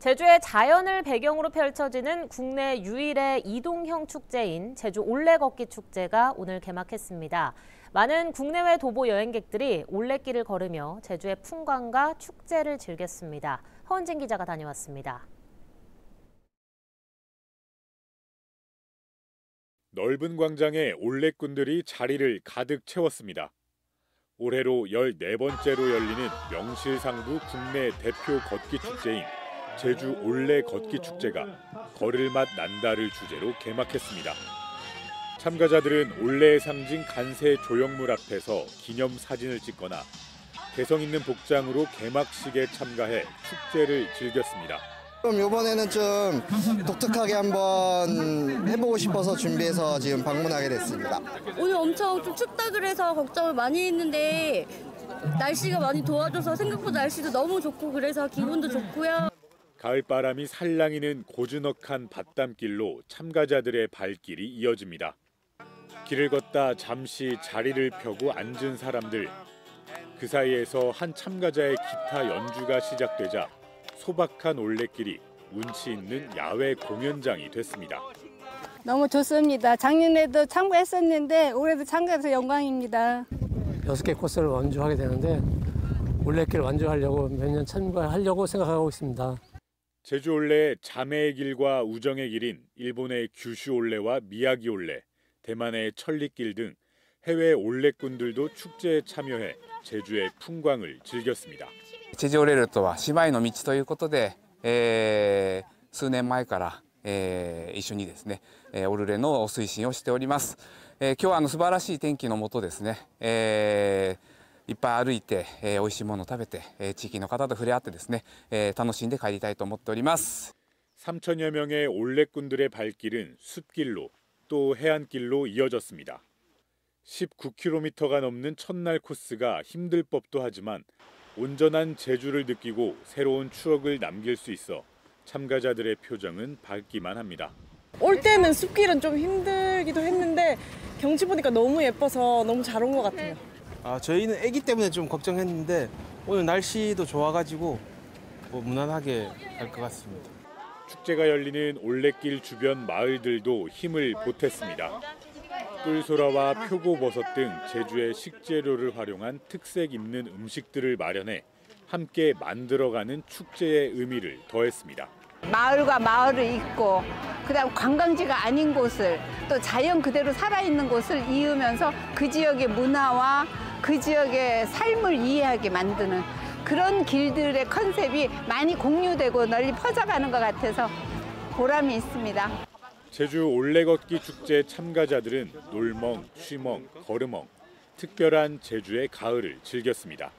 제주의 자연을 배경으로 펼쳐지는 국내 유일의 이동형 축제인 제주 올레 걷기 축제가 오늘 개막했습니다. 많은 국내외 도보 여행객들이 올레길을 걸으며 제주의 풍광과 축제를 즐겼습니다. 허은진 기자가 다녀왔습니다. 넓은 광장에 올레꾼들이 자리를 가득 채웠습니다. 올해로 14번째로 열리는 명실상부 국내 대표 걷기 축제인 제주 올레 걷기 축제가 걸을 맛 난다를 주제로 개막했습니다. 참가자들은 올레의 상징 간세 조형물 앞에서 기념 사진을 찍거나 개성 있는 복장으로 개막식에 참가해 축제를 즐겼습니다. 그럼 이번에는 좀 독특하게 한번 해보고 싶어서 준비해서 지금 방문하게 됐습니다. 오늘 엄청 좀 춥다 그래서 걱정을 많이 했는데 날씨가 많이 도와줘서 생각보다 날씨도 너무 좋고 그래서 기분도 좋고요. 가을바람이 살랑이는 고즈넉한 밭담길로 참가자들의 발길이 이어집니다. 길을 걷다 잠시 자리를 펴고 앉은 사람들. 그 사이에서 한 참가자의 기타 연주가 시작되자 소박한 올레길이 운치 있는 야외 공연장이 됐습니다. 너무 좋습니다. 작년에도 참가했었는데 올해도 참가해서 영광입니다. 여섯 개 코스를 완주하게 되는데 올레길 완주하려고 몇 년 참가하려고 생각하고 있습니다. 제주 올레 자매의 길과 우정의 길인 일본의 규슈 올레와 미야기 올레, 대만의 천리길 등 해외 올레꾼들도 축제에 참여해 제주의 풍광을 즐겼습니다. 地上レールとは姉妹の道ということで、えー数年前から、えー一緒にですね、えーオルレの推進をしております。えー今日はあの素晴らしい天気の下ですね、えー いっぱい歩いて、えー美味しいものを食べて、えー地域の方と触れ合ってですね、えー楽しんで帰りたいと思っております。 3천여 명의 올레꾼들의 발길은 숲길로 또 해안길로 이어졌습니다. 19km가 넘는 첫날 코스가 힘들 법도 하지만 온전한 제주를 느끼고 새로운 추억을 남길 수 있어 참가자들의 표정은 밝기만 합니다. 올 때는 숲길은 좀 힘들기도 했는데 경치 보니까 너무 예뻐서 너무 잘 온 것 같아요. 아, 저희는 아기 때문에 좀 걱정했는데 오늘 날씨도 좋아가지고 뭐 무난하게 갈 것 같습니다. 축제가 열리는 올레길 주변 마을들도 힘을 보탰습니다. 뿔소라와 표고버섯 등 제주의 식재료를 활용한 특색 있는 음식들을 마련해 함께 만들어가는 축제의 의미를 더했습니다. 마을과 마을을 잇고 그다음 관광지가 아닌 곳을 또 자연 그대로 살아있는 곳을 이으면서 그 지역의 문화와 그 지역의 삶을 이해하게 만드는 그런 길들의 컨셉이 많이 공유되고 널리 퍼져가는 것 같아서 보람이 있습니다. 제주 올레 걷기 축제 참가자들은 놀멍, 쉬멍, 걸음멍, 특별한 제주의 가을을 즐겼습니다.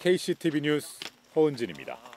KCTV 뉴스 허은진입니다.